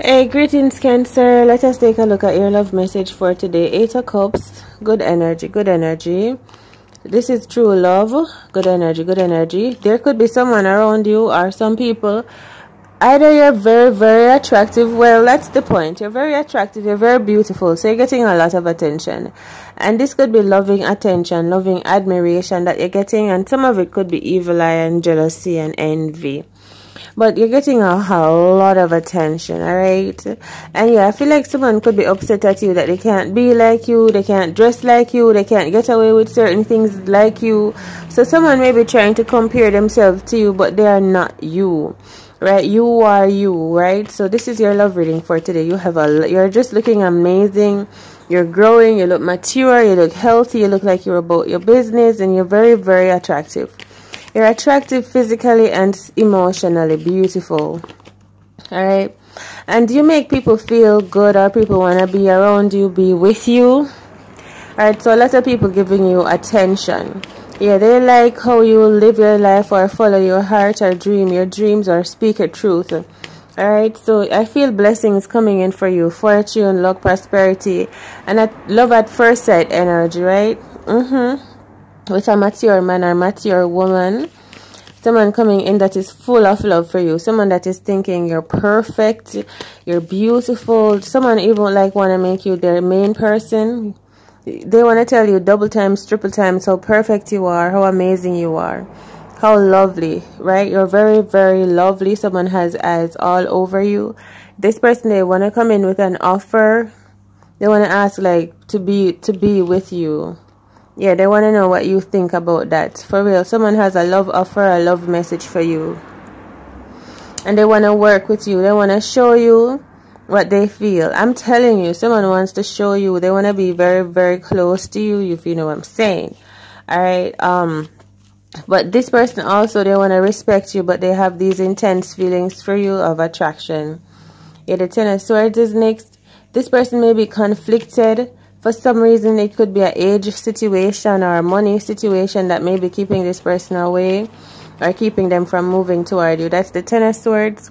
Hey, greetings, Cancer. Let us take a look at your love message for today. Eight of Cups, good energy, good energy. This is true love, good energy, good energy. There could be someone around you or some people. Either you're very, very attractive. Well, that's the point. You're very attractive, you're very beautiful, so you're getting a lot of attention. And this could be loving attention, loving admiration that you're getting, and some of it could be evil eye and jealousy and envy but you're getting a, a lot of attention all right and yeah i feel like someone could be upset at you that they can't be like you they can't dress like you they can't get away with certain things like you. So someone may be trying to compare themselves to you but they are not you right? You are you right? So this is your love reading for today. You have a you're just looking amazing. You're growing you look mature you look healthy you look like you're about your business and you're very very attractive you're attractive physically and emotionally beautiful. Alright? And you make people feel good or people want to be around you, be with you. Alright, so a lot of people giving you attention. Yeah, they like how you live your life or follow your heart or dream your dreams or speak a truth. Alright, so I feel blessings coming in for you. Fortune, luck, prosperity, and love at first sight energy, right? Mm-hmm with a mature man or mature woman someone coming in that is full of love for you someone that is thinking you're perfect you're beautiful someone even like want to make you their main person. They want to tell you double times triple times how perfect you are how amazing you are how lovely right? You're very very lovely. Someone has eyes all over you. This person they want to come in with an offer. They want to ask like to be to be with you yeah, they want to know what you think about that. For real, someone has a love offer, a love message for you. And they want to work with you. They want to show you what they feel. I'm telling you, someone wants to show you. They want to be very, very close to you, if you know what I'm saying. Alright, um, but this person also, they want to respect you, but they have these intense feelings for you of attraction. Yeah, the Ten of Swords is next. This person may be conflicted for some reason it could be an age situation or a money situation that may be keeping this person away or keeping them from moving toward you. That's the ten of swords.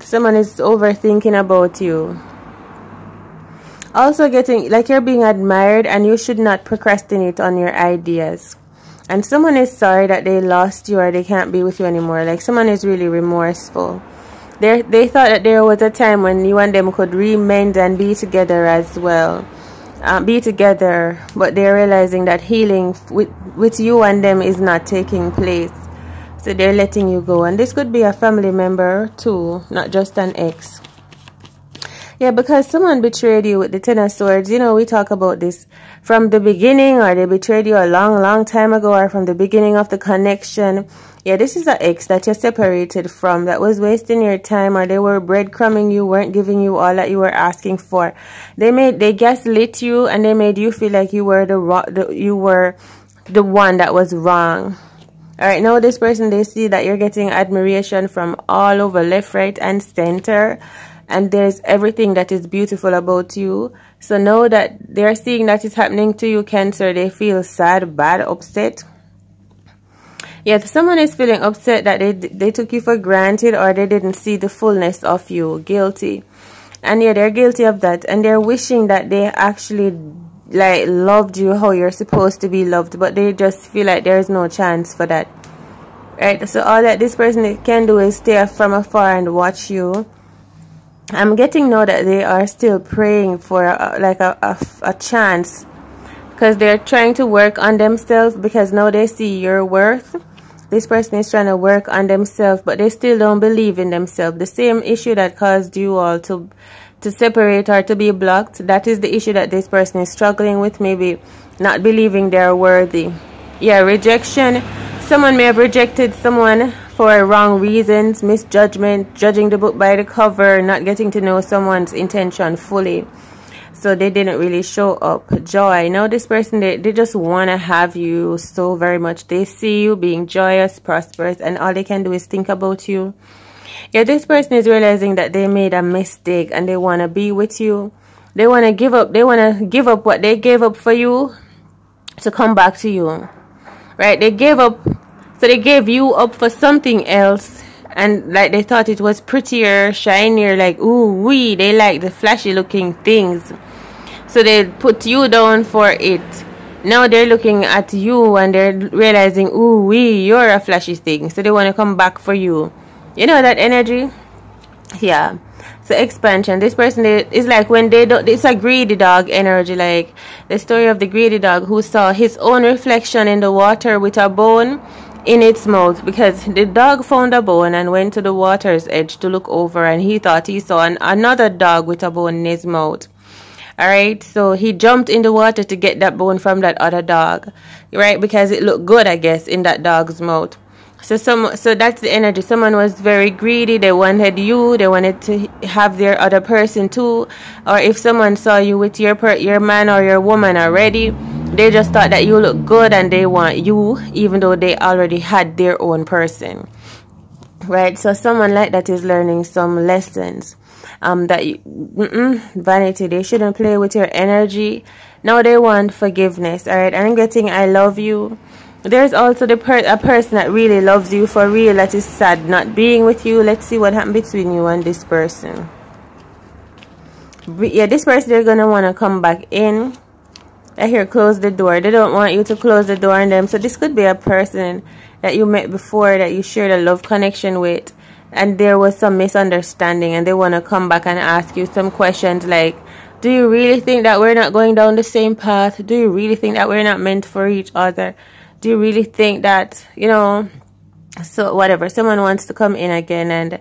Someone is overthinking about you. Also getting like you're being admired and you should not procrastinate on your ideas. And someone is sorry that they lost you or they can't be with you anymore. Like someone is really remorseful. They they thought that there was a time when you and them could remend and be together as well uh, be together but they're realizing that healing with with you and them is not taking place. So they're letting you go. And this could be a family member too not just an ex. Yeah because someone betrayed you with the ten of swords. You know we talk about this from the beginning or they betrayed you a long long time ago or from the beginning of the connection yeah, this is an ex that you're separated from that was wasting your time or they were breadcrumbing you, weren't giving you all that you were asking for. They made they gaslit you and they made you feel like you were the, the you were the one that was wrong. All right, now this person they see that you're getting admiration from all over left, right, and center, and there's everything that is beautiful about you. So now that they're seeing that is happening to you, Cancer, they feel sad, bad, upset yeah, if someone is feeling upset that they they took you for granted or they didn't see the fullness of you, guilty. And yeah, they're guilty of that. And they're wishing that they actually like loved you how you're supposed to be loved. But they just feel like there's no chance for that. Right? So all that this person can do is stay from afar and watch you. I'm getting now that they are still praying for a, like a, a, a chance because they're trying to work on themselves because now they see your worth. This person is trying to work on themselves but they still don't believe in themselves. The same issue that caused you all to to separate or to be blocked that is the issue that this person is struggling with maybe not believing they're worthy. Yeah rejection. Someone may have rejected someone for wrong reasons misjudgment judging the book by the cover not getting to know someone's intention fully so they didn't really show up. Joy now this person they, they just want to have you so very much. They see you being joyous prosperous and all they can do is think about you. Yeah this person is realizing that they made a mistake and they want to be with you. They want to give up they want to give up what they gave up for you to come back to you. Right? They gave up so they gave you up for something else. And like they thought it was prettier shinier like ooh wee they like the flashy looking things so they put you down for it. Now they're looking at you and they're realizing ooh wee you're a flashy thing. So they want to come back for you. You know that energy? Yeah. So expansion. This person is like when they don't it's a greedy dog energy like the story of the greedy dog who saw his own reflection in the water with a bone in its mouth because the dog found a bone and went to the water's edge to look over and he thought he saw an, another dog with a bone in his mouth all right so he jumped in the water to get that bone from that other dog. Right because it looked good i guess in that dog's mouth. So some so that's the energy. Someone was very greedy. They wanted you. They wanted to have their other person too. Or if someone saw you with your per, your man or your woman already they just thought that you look good and they want you even though they already had their own person. Right so someone like that is learning some lessons um that you, vanity they shouldn't play with your energy. Now they want forgiveness all right i'm getting i love you. There's also the per a person that really loves you for real that is sad not being with you. Let's see what happened between you and this person. Yeah this person they're gonna want to come back in. I hear close the door. They don't want you to close the door on them. So this could be a person that you met before that you shared a love connection with and there was some misunderstanding and they want to come back and ask you some questions like do you really think that we're not going down the same path? Do you really think that we're not meant for each other? Do you really think that you know so whatever someone wants to come in again and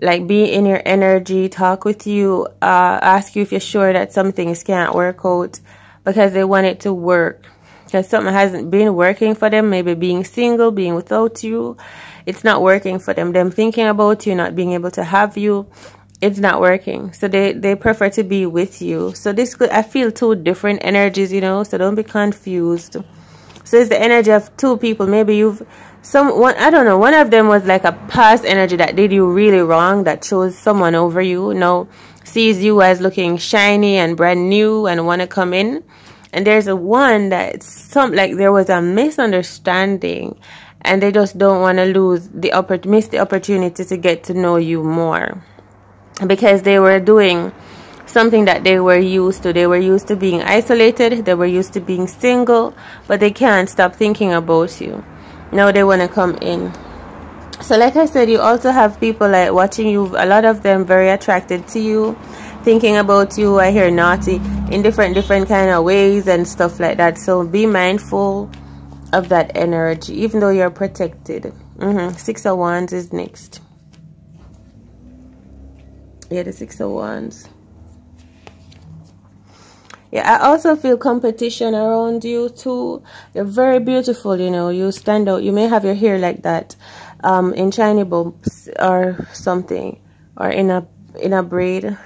like be in your energy talk with you uh, ask you if you're sure that some things can't work out because they want it to work. Because something hasn't been working for them maybe being single being without you it's not working for them. Them thinking about you not being able to have you it's not working. So they they prefer to be with you. So this could i feel two different energies you know so don't be confused. So it's the energy of two people. Maybe you've some one I don't know, one of them was like a past energy that did you really wrong, that chose someone over you, now sees you as looking shiny and brand new and wanna come in. And there's a one that some like there was a misunderstanding and they just don't want to lose the miss the opportunity to get to know you more because they were doing something that they were used to. They were used to being isolated, they were used to being single, but they can't stop thinking about you. Now they want to come in. So like I said, you also have people like watching you, a lot of them very attracted to you, thinking about you. I hear naughty in different different kind of ways and stuff like that. So be mindful of that energy, even though you're protected. Mm -hmm. Six of Wands is next. Yeah, the Six of Wands yeah i also feel competition around you too you're very beautiful you know you stand out you may have your hair like that um in shiny bumps or something or in a in a braid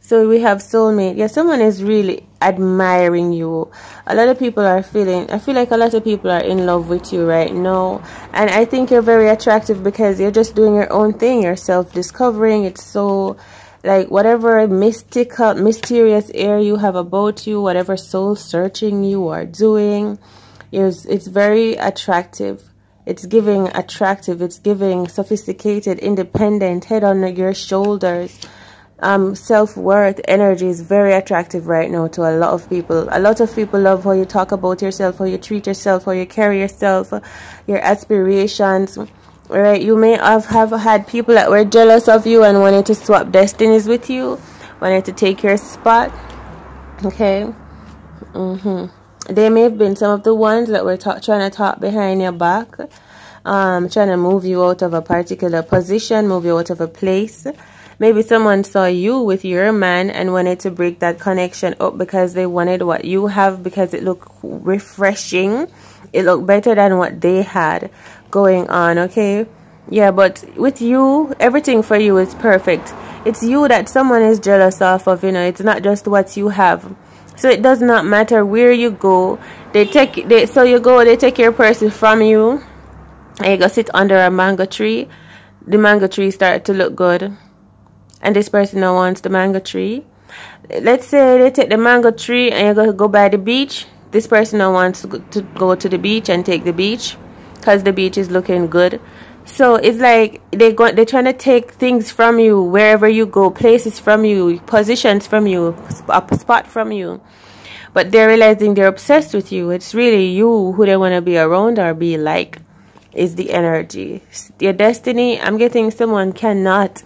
so we have soulmate yeah someone is really admiring you. A lot of people are feeling i feel like a lot of people are in love with you right now. And i think you're very attractive because you're just doing your own thing. You're self-discovering. It's so like whatever mystical mysterious air you have about you whatever soul searching you are doing is it's very attractive. It's giving attractive. It's giving sophisticated independent head on your shoulders um, self-worth energy is very attractive right now to a lot of people. A lot of people love how you talk about yourself how you treat yourself how you carry yourself your aspirations right? You may have, have had people that were jealous of you and wanted to swap destinies with you wanted to take your spot okay? Mm-hmm. They may have been some of the ones that were trying to talk behind your back um trying to move you out of a particular position move you out of a place maybe someone saw you with your man and wanted to break that connection up because they wanted what you have because it looked refreshing. It looked better than what they had going on okay? Yeah but with you everything for you is perfect. It's you that someone is jealous of of you know it's not just what you have. So it does not matter where you go. They take they so you go they take your person from you and you go sit under a mango tree. The mango tree start to look good and this person now wants the mango tree. Let's say they take the mango tree and you go go by the beach. This person now wants to go to, go to the beach and take the beach because the beach is looking good. So it's like they go they're trying to take things from you wherever you go places from you positions from you a spot from you. But they're realizing they're obsessed with you. It's really you who they want to be around or be like is the energy. Your destiny i'm getting someone cannot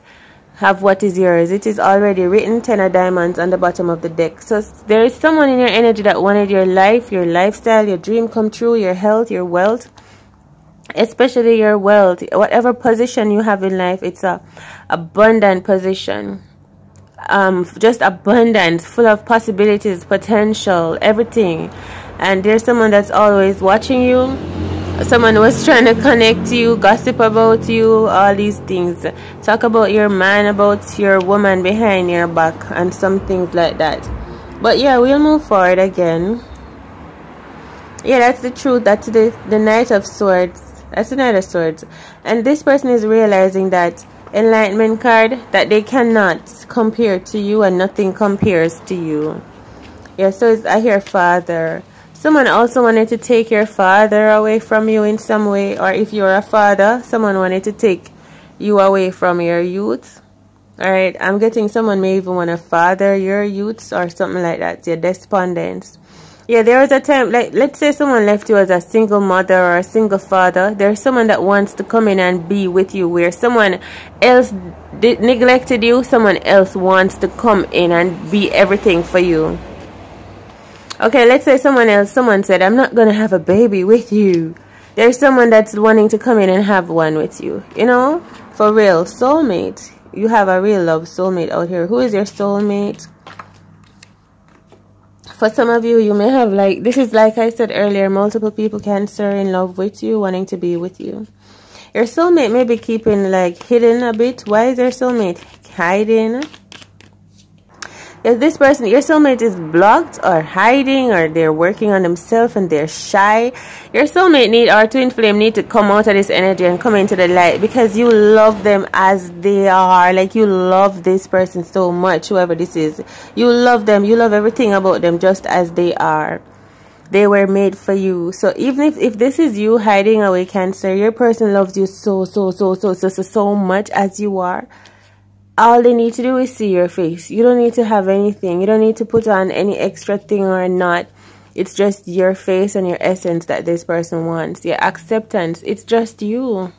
have what is yours. It is already written ten of diamonds on the bottom of the deck. So there is someone in your energy that wanted your life your lifestyle your dream come true your health your wealth. Especially your wealth. Whatever position you have in life it's a abundant position. Um just abundant full of possibilities potential everything. And there's someone that's always watching you someone was trying to connect you gossip about you all these things talk about your man about your woman behind your back and some things like that but yeah we'll move forward again yeah that's the truth that's the the knight of swords that's the Knight of swords. And this person is realizing that enlightenment card that they cannot compare to you and nothing compares to you. Yeah, so I hear father. Someone also wanted to take your father away from you in some way. Or if you're a father, someone wanted to take you away from your youth. Alright, I'm getting someone may even want to father your youths or something like that. Your despondence. Yeah, there was a time, like, let's say someone left you as a single mother or a single father. There's someone that wants to come in and be with you, where someone else neglected you, someone else wants to come in and be everything for you. Okay, let's say someone else, someone said, I'm not going to have a baby with you. There's someone that's wanting to come in and have one with you. You know, for real, soulmate. You have a real love soulmate out here. Who is your soulmate? for some of you, you may have like, this is like I said earlier, multiple people cancer in love with you, wanting to be with you. Your soulmate may be keeping like hidden a bit. Why is your soulmate hiding? If this person, your soulmate is blocked or hiding or they're working on themselves and they're shy, your soulmate need or twin flame need to come out of this energy and come into the light because you love them as they are. Like you love this person so much, whoever this is. You love them. You love everything about them just as they are. They were made for you. So even if, if this is you hiding away cancer, your person loves you so, so, so, so, so, so, so much as you are all they need to do is see your face. You don't need to have anything. You don't need to put on any extra thing or not. It's just your face and your essence that this person wants. Your acceptance. It's just you.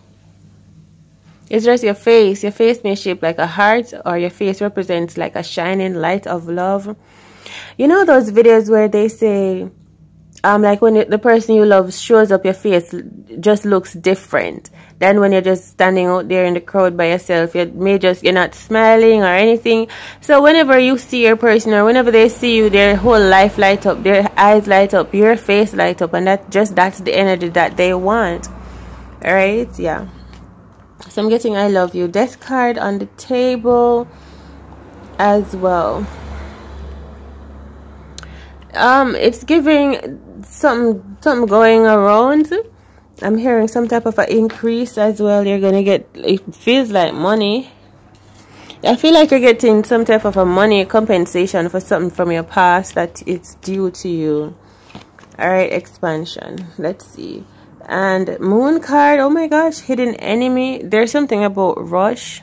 It's just your face. Your face may shape like a heart or your face represents like a shining light of love. You know those videos where they say, um, like when the person you love shows up, your face just looks different than when you're just standing out there in the crowd by yourself. You may just you're not smiling or anything. So whenever you see your person or whenever they see you, their whole life light up, their eyes light up, your face light up, and that just that's the energy that they want. All right, yeah. So I'm getting I love you death card on the table as well. Um, it's giving something something going around i'm hearing some type of an increase as well. You're gonna get it feels like money. I feel like you're getting some type of a money compensation for something from your past that it's due to you. All right expansion. Let's see. And moon card oh my gosh hidden enemy. There's something about rush.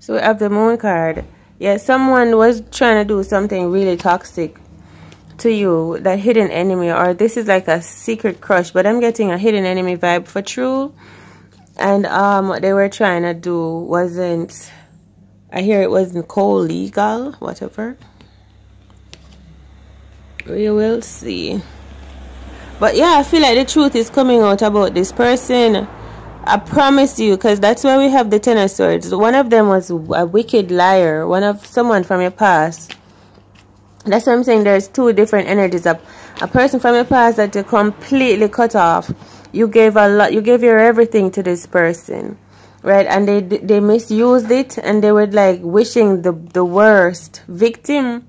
So we have the moon card. Yeah someone was trying to do something really toxic to you that hidden enemy or this is like a secret crush but i'm getting a hidden enemy vibe for true. And um what they were trying to do wasn't i hear it wasn't co-legal whatever. We will see. But yeah i feel like the truth is coming out about this person. I promise you because that's why we have the ten of swords. One of them was a wicked liar. One of someone from your past that's what I'm saying. There's two different energies. A, a person from your past that you completely cut off. You gave a lot. You gave your everything to this person, right? And they they misused it, and they were like wishing the the worst. Victim.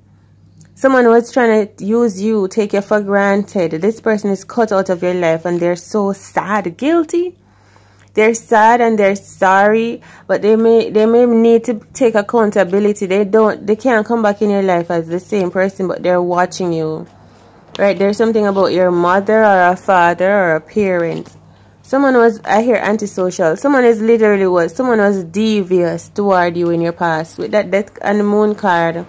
Someone was trying to use you, take you for granted. This person is cut out of your life, and they're so sad, guilty they're sad and they're sorry but they may they may need to take accountability they don't they can't come back in your life as the same person but they're watching you right there's something about your mother or a father or a parent Someone was, I hear antisocial. Someone is literally what? Someone was devious toward you in your past with that death and the moon card.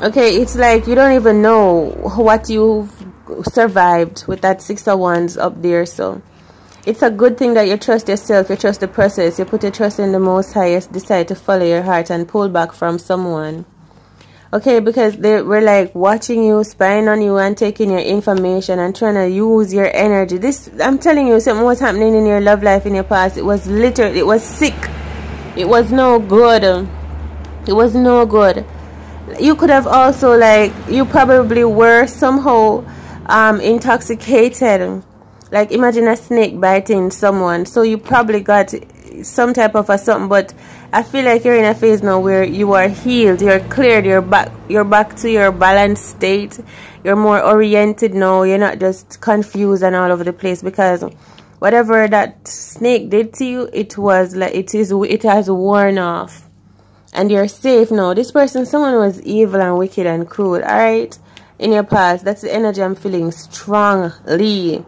Okay, it's like you don't even know what you've survived with that six of wands up there. So it's a good thing that you trust yourself, you trust the process, you put your trust in the most highest, decide to follow your heart and pull back from someone. Okay because they were like watching you spying on you and taking your information and trying to use your energy. This i'm telling you something was happening in your love life in your past. It was literally it was sick. It was no good. It was no good. You could have also like you probably were somehow um intoxicated like imagine a snake biting someone so you probably got some type of a something but I feel like you're in a phase now where you are healed, you're cleared, you're back you're back to your balanced state. You're more oriented now. You're not just confused and all over the place because whatever that snake did to you, it was like it is it has worn off. And you're safe now. This person, someone was evil and wicked and cruel, alright? In your past. That's the energy I'm feeling strongly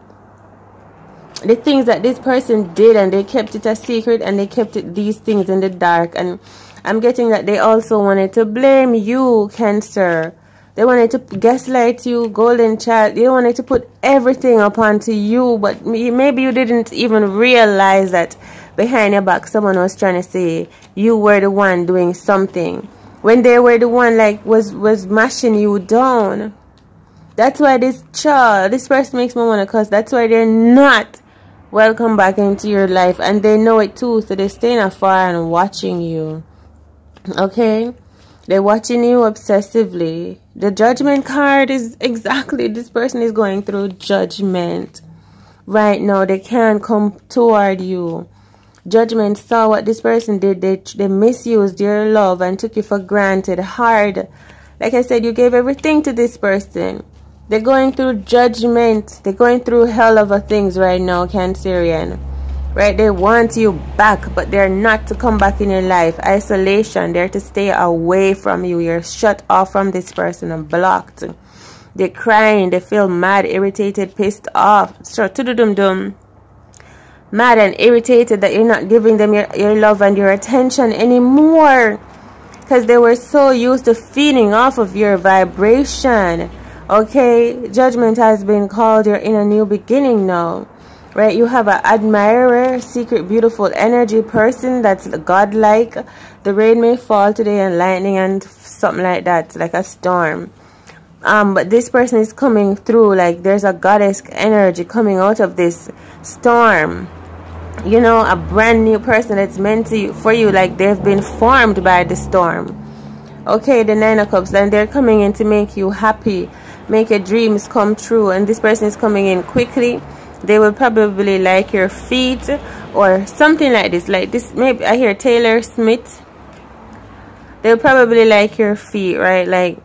the things that this person did and they kept it a secret and they kept it, these things in the dark. And I'm getting that they also wanted to blame you cancer. They wanted to gaslight you golden child. They wanted to put everything upon to you but maybe you didn't even realize that behind your back someone was trying to say you were the one doing something. When they were the one like was was mashing you down. That's why this child this person makes me want to cuss. That's why they're not welcome back into your life. And they know it too so they're staying afar and watching you. Okay? They're watching you obsessively. The judgment card is exactly this person is going through judgment. Right now they can't come toward you. Judgment saw what this person did. They, they misused your love and took you for granted. Hard. Like i said you gave everything to this person they're going through judgment. They're going through hell of a things right now, Cancerian. Right? They want you back, but they're not to come back in your life. Isolation. They're to stay away from you. You're shut off from this person and blocked. They're crying. They feel mad, irritated, pissed off. So, to the dum dum. Mad and irritated that you're not giving them your, your love and your attention anymore. Because they were so used to feeding off of your vibration Okay, judgment has been called. You're in a new beginning now. Right? You have an admirer, secret, beautiful energy person that's godlike. The rain may fall today and lightning and something like that, like a storm. Um, but this person is coming through like there's a goddess energy coming out of this storm you know a brand new person that's meant to you, for you like they've been formed by the storm okay the nine of cups and they're coming in to make you happy make your dreams come true. And this person is coming in quickly. They will probably like your feet or something like this. Like this maybe i hear taylor smith. They'll probably like your feet right? Like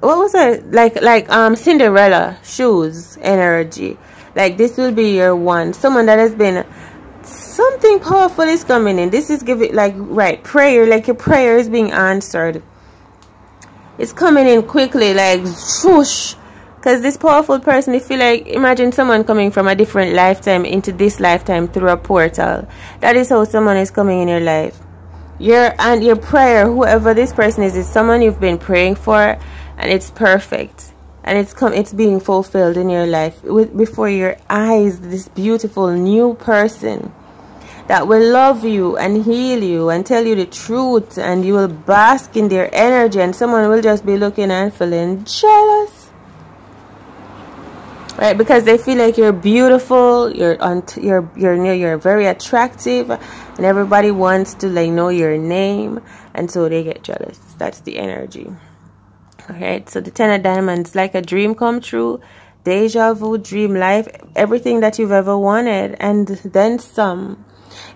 what was it like like um cinderella shoes energy. Like this will be your one. Someone that has been something powerful is coming in. This is giving like right prayer. Like your prayer is being answered it's coming in quickly like swoosh. Because this powerful person you feel like imagine someone coming from a different lifetime into this lifetime through a portal. That is how someone is coming in your life. Your and your prayer whoever this person is is someone you've been praying for and it's perfect. And it's come it's being fulfilled in your life with before your eyes this beautiful new person that will love you and heal you and tell you the truth and you will bask in their energy and someone will just be looking and feeling jealous. Right? Because they feel like you're beautiful you're you're you're you're very attractive and everybody wants to like know your name and so they get jealous. That's the energy. All right so the ten of diamonds like a dream come true deja vu dream life everything that you've ever wanted and then some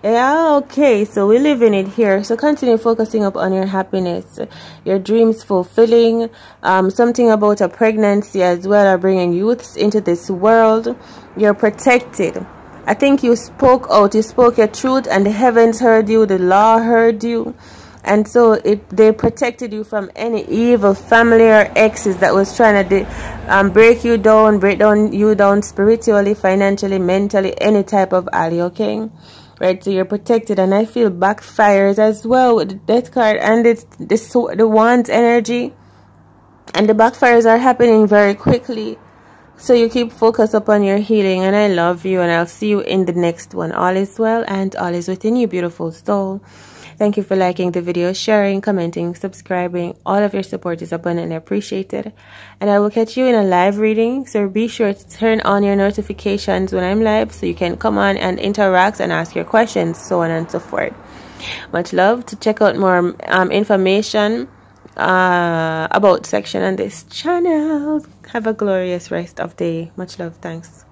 yeah okay so we live in it here. So continue focusing up on your happiness your dreams fulfilling um, something about a pregnancy as well are bringing youths into this world. You're protected. I think you spoke out you spoke your truth and the heavens heard you the law heard you. And so it they protected you from any evil family or exes that was trying to um, break you down break down you down spiritually financially mentally any type of alley okay right? So you're protected and i feel backfires as well with the death card and it's this the wands energy. And the backfires are happening very quickly. So you keep focus upon your healing and i love you and i'll see you in the next one. All is well and all is within you beautiful soul Thank you for liking the video, sharing, commenting, subscribing. All of your support is abundantly appreciated. And I will catch you in a live reading. So be sure to turn on your notifications when I'm live so you can come on and interact and ask your questions, so on and so forth. Much love. To check out more um, information uh, about section on this channel, have a glorious rest of day. Much love. Thanks.